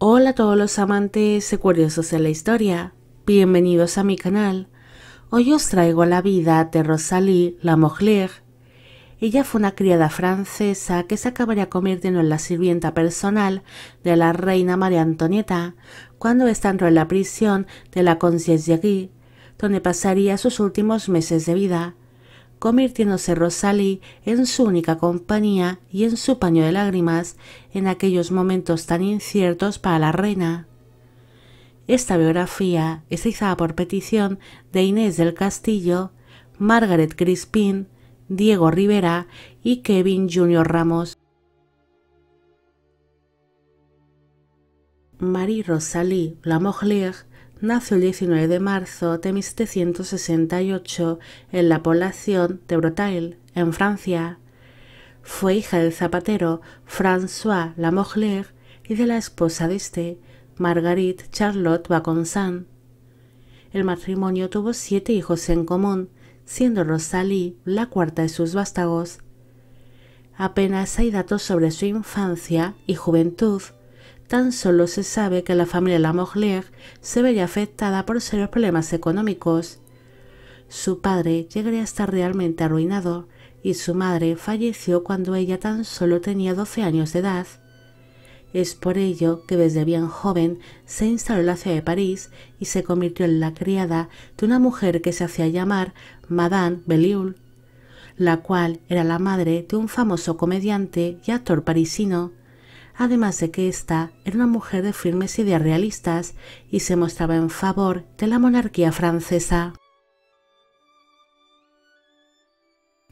Hola a todos los amantes y curiosos de la historia, bienvenidos a mi canal. Hoy os traigo la vida de Rosalie Lamogler. Ella fue una criada francesa que se acabaría convirtiendo en la sirvienta personal de la reina María Antonieta cuando ésta entró en la prisión de la Conciergerie, donde pasaría sus últimos meses de vida convirtiéndose Rosalie en su única compañía y en su paño de lágrimas en aquellos momentos tan inciertos para la reina. Esta biografía es izada por petición de Inés del Castillo, Margaret Crispin, Diego Rivera y Kevin Junior Ramos. Marie Rosalie Lamogler nació el 19 de marzo de 1768 en la población de Bretagne, en Francia. Fue hija del zapatero François Lamogler y de la esposa de este, Marguerite Charlotte Baconsan. El matrimonio tuvo siete hijos en común, siendo Rosalie la cuarta de sus vástagos. Apenas hay datos sobre su infancia y juventud, Tan solo se sabe que la familia Lamogler se veía afectada por serios problemas económicos. Su padre llegaría a estar realmente arruinado y su madre falleció cuando ella tan solo tenía 12 años de edad. Es por ello que desde bien joven se instaló en la ciudad de París y se convirtió en la criada de una mujer que se hacía llamar Madame Beliul, la cual era la madre de un famoso comediante y actor parisino además de que ésta era una mujer de firmes ideas realistas y se mostraba en favor de la monarquía francesa.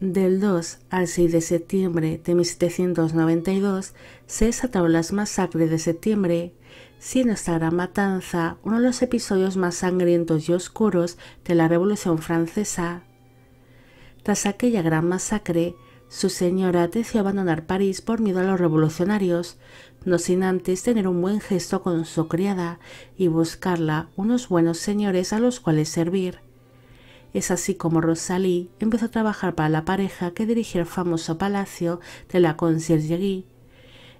Del 2 al 6 de septiembre de 1792 se desataron las masacres de septiembre, siendo esta gran matanza uno de los episodios más sangrientos y oscuros de la Revolución Francesa. Tras aquella gran masacre, su señora decidió abandonar París por miedo a los revolucionarios, no sin antes tener un buen gesto con su criada y buscarla unos buenos señores a los cuales servir. Es así como Rosalie empezó a trabajar para la pareja que dirigía el famoso palacio de la Conciergerie,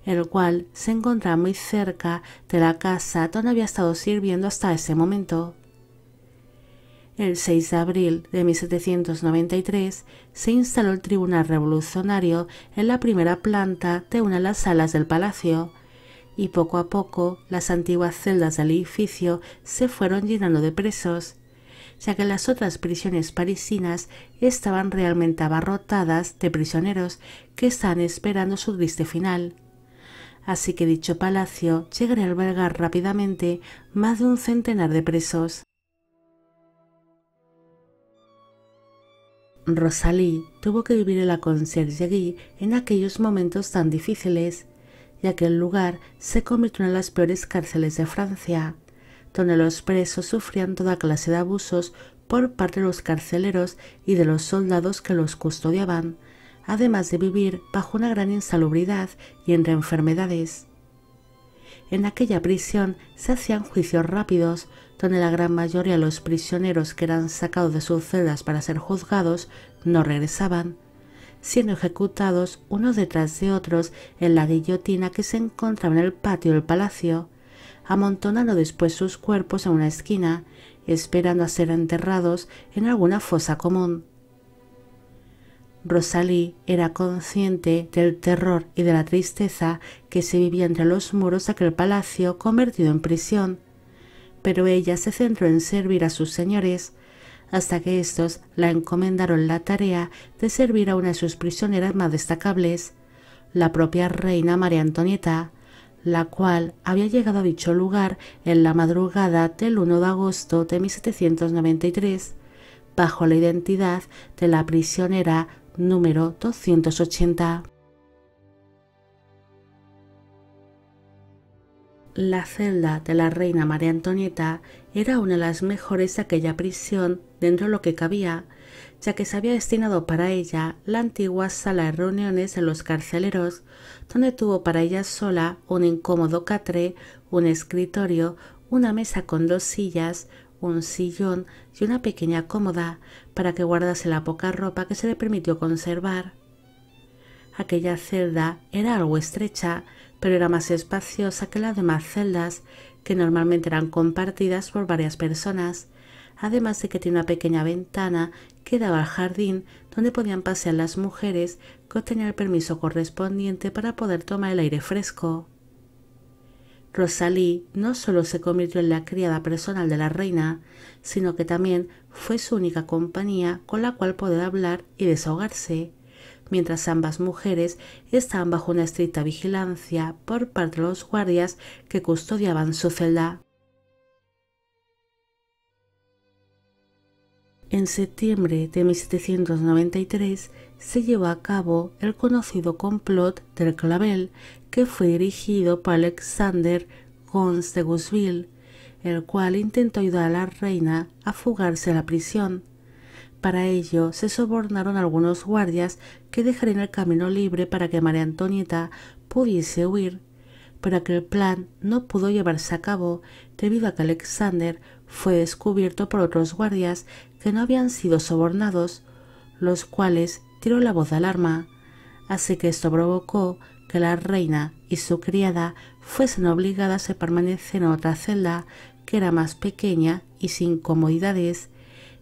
el cual se encontraba muy cerca de la casa donde había estado sirviendo hasta ese momento. El 6 de abril de 1793 se instaló el Tribunal Revolucionario en la primera planta de una de las salas del palacio, y poco a poco las antiguas celdas del edificio se fueron llenando de presos, ya que las otras prisiones parisinas estaban realmente abarrotadas de prisioneros que estaban esperando su triste final. Así que dicho palacio llegaría a albergar rápidamente más de un centenar de presos. Rosalie tuvo que vivir en la conciergerie en aquellos momentos tan difíciles, ya que el lugar se convirtió en las peores cárceles de Francia, donde los presos sufrían toda clase de abusos por parte de los carceleros y de los soldados que los custodiaban, además de vivir bajo una gran insalubridad y entre enfermedades. En aquella prisión se hacían juicios rápidos, donde la gran mayoría de los prisioneros que eran sacados de sus celdas para ser juzgados no regresaban, siendo ejecutados unos detrás de otros en la guillotina que se encontraba en el patio del palacio, amontonando después sus cuerpos en una esquina, esperando a ser enterrados en alguna fosa común. Rosalie era consciente del terror y de la tristeza que se vivía entre los muros de aquel palacio convertido en prisión, pero ella se centró en servir a sus señores, hasta que éstos la encomendaron la tarea de servir a una de sus prisioneras más destacables, la propia reina María Antonieta, la cual había llegado a dicho lugar en la madrugada del 1 de agosto de 1793, bajo la identidad de la prisionera número 280. La celda de la reina María Antonieta era una de las mejores de aquella prisión dentro de lo que cabía, ya que se había destinado para ella la antigua sala de reuniones de los carceleros, donde tuvo para ella sola un incómodo catre, un escritorio, una mesa con dos sillas, un sillón y una pequeña cómoda para que guardase la poca ropa que se le permitió conservar. Aquella celda era algo estrecha, pero era más espaciosa que las demás celdas, que normalmente eran compartidas por varias personas, además de que tiene una pequeña ventana que daba al jardín donde podían pasear las mujeres que obtenían el permiso correspondiente para poder tomar el aire fresco. Rosalie no solo se convirtió en la criada personal de la reina, sino que también fue su única compañía con la cual poder hablar y desahogarse, mientras ambas mujeres estaban bajo una estricta vigilancia por parte de los guardias que custodiaban su celda. En septiembre de 1793 se llevó a cabo el conocido complot del Clavel, que fue dirigido por Alexander Gons de Gusville, el cual intentó ayudar a la reina a fugarse a la prisión. Para ello se sobornaron algunos guardias que dejarían el camino libre para que María Antonieta pudiese huir, pero aquel plan no pudo llevarse a cabo debido a que Alexander fue descubierto por otros guardias que no habían sido sobornados, los cuales tiró la voz de alarma, así que esto provocó que la reina y su criada fuesen obligadas a permanecer en otra celda que era más pequeña y sin comodidades,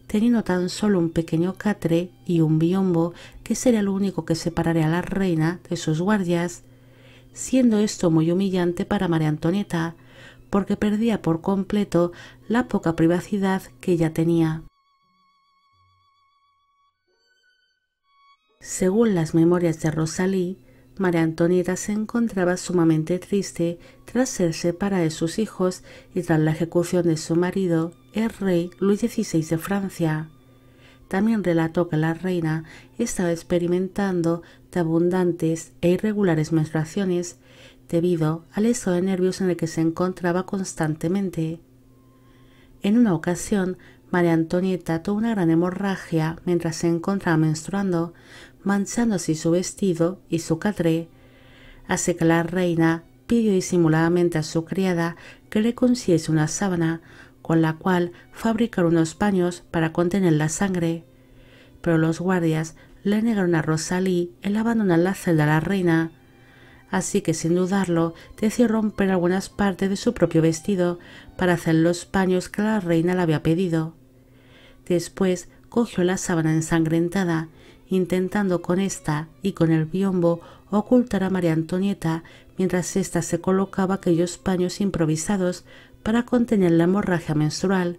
teniendo tan solo un pequeño catre y un biombo que sería lo único que separaría a la reina de sus guardias, siendo esto muy humillante para María Antonieta, porque perdía por completo la poca privacidad que ella tenía. Según las memorias de Rosalí, María Antonieta se encontraba sumamente triste tras ser separada de sus hijos y tras la ejecución de su marido, el rey Luis XVI de Francia. También relató que la reina estaba experimentando de abundantes e irregulares menstruaciones debido al estado de nervios en el que se encontraba constantemente. En una ocasión, María Antonieta tuvo una gran hemorragia mientras se encontraba menstruando, manchando así su vestido y su catré. Así que la reina pidió disimuladamente a su criada que le consiguiese una sábana con la cual fabricar unos paños para contener la sangre. Pero los guardias le negaron a Rosalí el abandonar la celda a la reina, así que sin dudarlo decidió romper algunas partes de su propio vestido para hacer los paños que la reina le había pedido. Después cogió la sábana ensangrentada, intentando con esta y con el biombo ocultar a María Antonieta mientras ésta se colocaba aquellos paños improvisados para contener la hemorragia menstrual,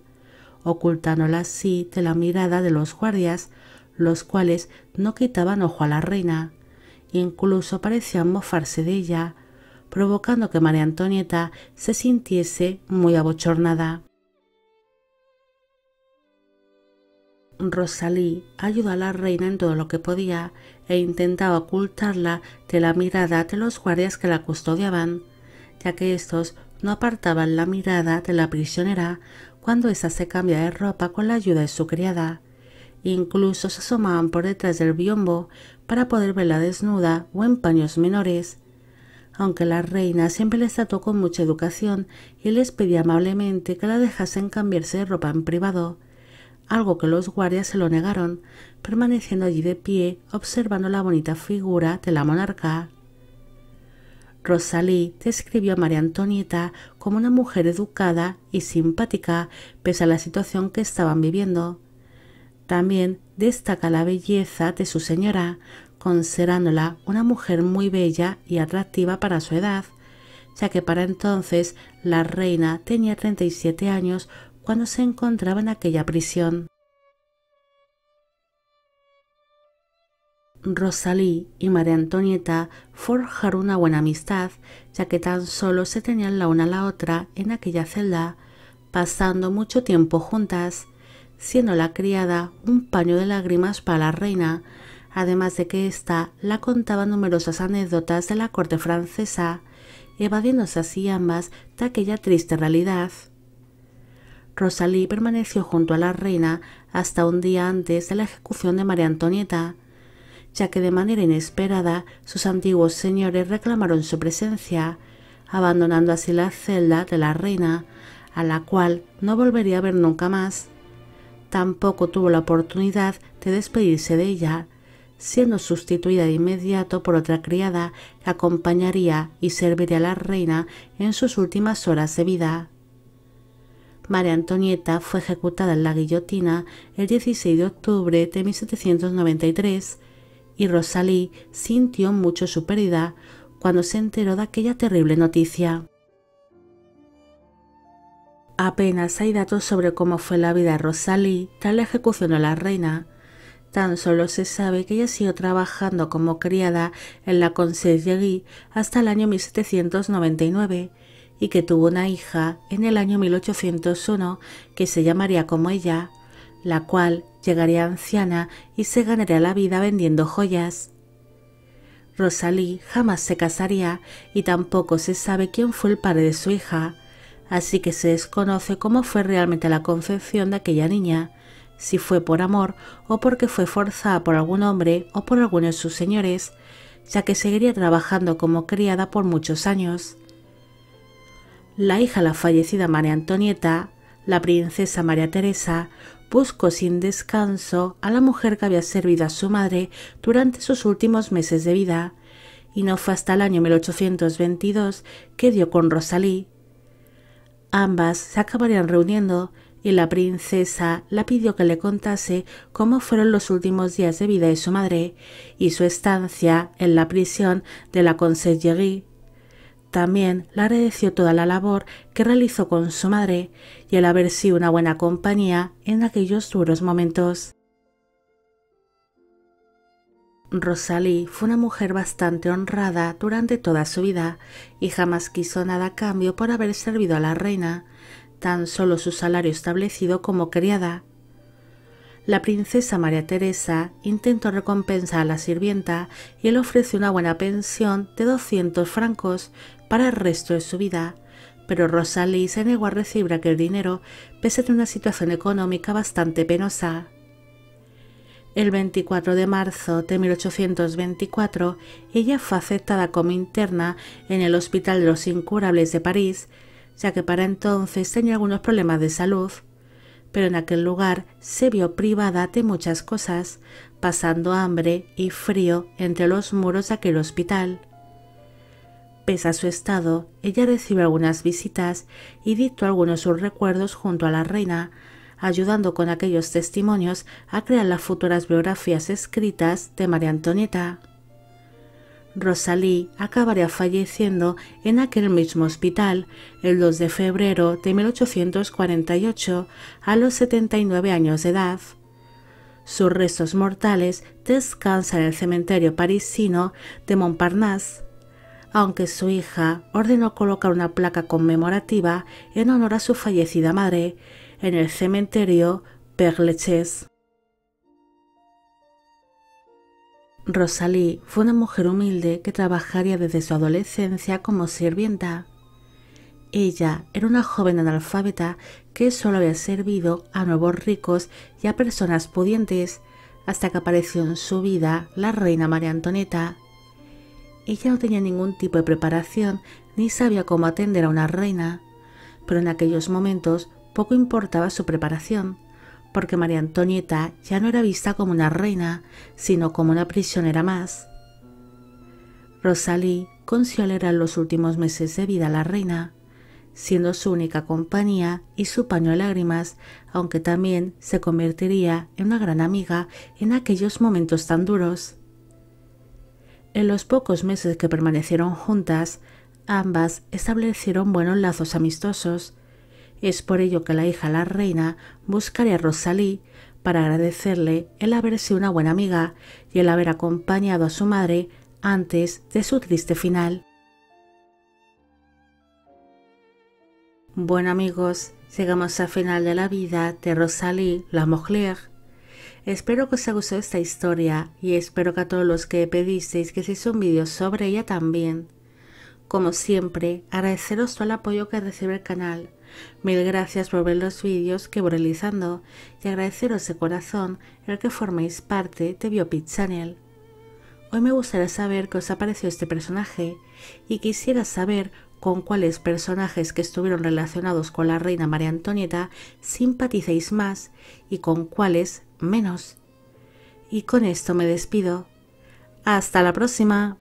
ocultándola así de la mirada de los guardias, los cuales no quitaban ojo a la reina incluso parecían mofarse de ella, provocando que María Antonieta se sintiese muy abochornada. Rosalí ayudó a la reina en todo lo que podía e intentaba ocultarla de la mirada de los guardias que la custodiaban, ya que estos no apartaban la mirada de la prisionera cuando ésta se cambia de ropa con la ayuda de su criada. Incluso se asomaban por detrás del biombo para poder verla desnuda o en paños menores. Aunque la reina siempre les trató con mucha educación y les pedía amablemente que la dejasen cambiarse de ropa en privado, algo que los guardias se lo negaron, permaneciendo allí de pie observando la bonita figura de la monarca. Rosalí describió a María Antonieta como una mujer educada y simpática pese a la situación que estaban viviendo. También destaca la belleza de su señora, considerándola una mujer muy bella y atractiva para su edad, ya que para entonces la reina tenía 37 años cuando se encontraba en aquella prisión. Rosalí y María Antonieta forjaron una buena amistad, ya que tan solo se tenían la una a la otra en aquella celda, pasando mucho tiempo juntas siendo la criada un paño de lágrimas para la reina, además de que ésta la contaba numerosas anécdotas de la corte francesa, evadiéndose así ambas de aquella triste realidad. Rosalie permaneció junto a la reina hasta un día antes de la ejecución de María Antonieta, ya que de manera inesperada sus antiguos señores reclamaron su presencia, abandonando así la celda de la reina, a la cual no volvería a ver nunca más tampoco tuvo la oportunidad de despedirse de ella, siendo sustituida de inmediato por otra criada que acompañaría y serviría a la reina en sus últimas horas de vida. María Antonieta fue ejecutada en la guillotina el 16 de octubre de 1793 y Rosalí sintió mucho su pérdida cuando se enteró de aquella terrible noticia. Apenas hay datos sobre cómo fue la vida de Rosalí tras la ejecución de la reina. Tan solo se sabe que ella siguió trabajando como criada en la Consellerie hasta el año 1799 y que tuvo una hija en el año 1801 que se llamaría como ella, la cual llegaría anciana y se ganaría la vida vendiendo joyas. Rosalí jamás se casaría y tampoco se sabe quién fue el padre de su hija, así que se desconoce cómo fue realmente la concepción de aquella niña, si fue por amor o porque fue forzada por algún hombre o por alguno de sus señores, ya que seguiría trabajando como criada por muchos años. La hija de la fallecida María Antonieta, la princesa María Teresa, buscó sin descanso a la mujer que había servido a su madre durante sus últimos meses de vida, y no fue hasta el año 1822 que dio con Rosalí. Ambas se acabarían reuniendo y la princesa la pidió que le contase cómo fueron los últimos días de vida de su madre y su estancia en la prisión de la Consellerie también le agradeció toda la labor que realizó con su madre y el haber sido una buena compañía en aquellos duros momentos. Rosalie fue una mujer bastante honrada durante toda su vida y jamás quiso nada a cambio por haber servido a la reina, tan solo su salario establecido como criada, la princesa María Teresa intentó recompensar a la sirvienta y le ofreció una buena pensión de 200 francos para el resto de su vida, pero Rosalie se negó a recibir aquel dinero pese a una situación económica bastante penosa. El 24 de marzo de 1824, ella fue aceptada como interna en el Hospital de los Incurables de París, ya que para entonces tenía algunos problemas de salud pero en aquel lugar se vio privada de muchas cosas, pasando hambre y frío entre los muros de aquel hospital. Pese a su estado, ella recibió algunas visitas y dictó algunos sus recuerdos junto a la reina, ayudando con aquellos testimonios a crear las futuras biografías escritas de María Antonieta. Rosalie acabaría falleciendo en aquel mismo hospital el 2 de febrero de 1848 a los 79 años de edad. Sus restos mortales descansan en el cementerio parisino de Montparnasse, aunque su hija ordenó colocar una placa conmemorativa en honor a su fallecida madre en el cementerio Père Lachaise. Rosalie fue una mujer humilde que trabajaría desde su adolescencia como sirvienta. Ella era una joven analfabeta que solo había servido a nuevos ricos y a personas pudientes hasta que apareció en su vida la reina María Antonieta. Ella no tenía ningún tipo de preparación ni sabía cómo atender a una reina, pero en aquellos momentos poco importaba su preparación porque María Antonieta ya no era vista como una reina, sino como una prisionera más. Rosalie consiguió alegrar los últimos meses de vida a la reina, siendo su única compañía y su paño de lágrimas, aunque también se convertiría en una gran amiga en aquellos momentos tan duros. En los pocos meses que permanecieron juntas, ambas establecieron buenos lazos amistosos, es por ello que la hija la reina buscaría a Rosalí para agradecerle el haber sido una buena amiga y el haber acompañado a su madre antes de su triste final. Bueno amigos, llegamos al final de la vida de Rosalie la Espero que os haya gustado esta historia y espero que a todos los que pedisteis que se un vídeo sobre ella también. Como siempre, agradeceros todo el apoyo que recibe el canal Mil gracias por ver los vídeos que voy realizando y agradeceros de corazón el que forméis parte de Biopit Channel. Hoy me gustaría saber qué os ha parecido este personaje y quisiera saber con cuáles personajes que estuvieron relacionados con la reina María Antonieta simpaticéis más y con cuáles menos. Y con esto me despido. Hasta la próxima.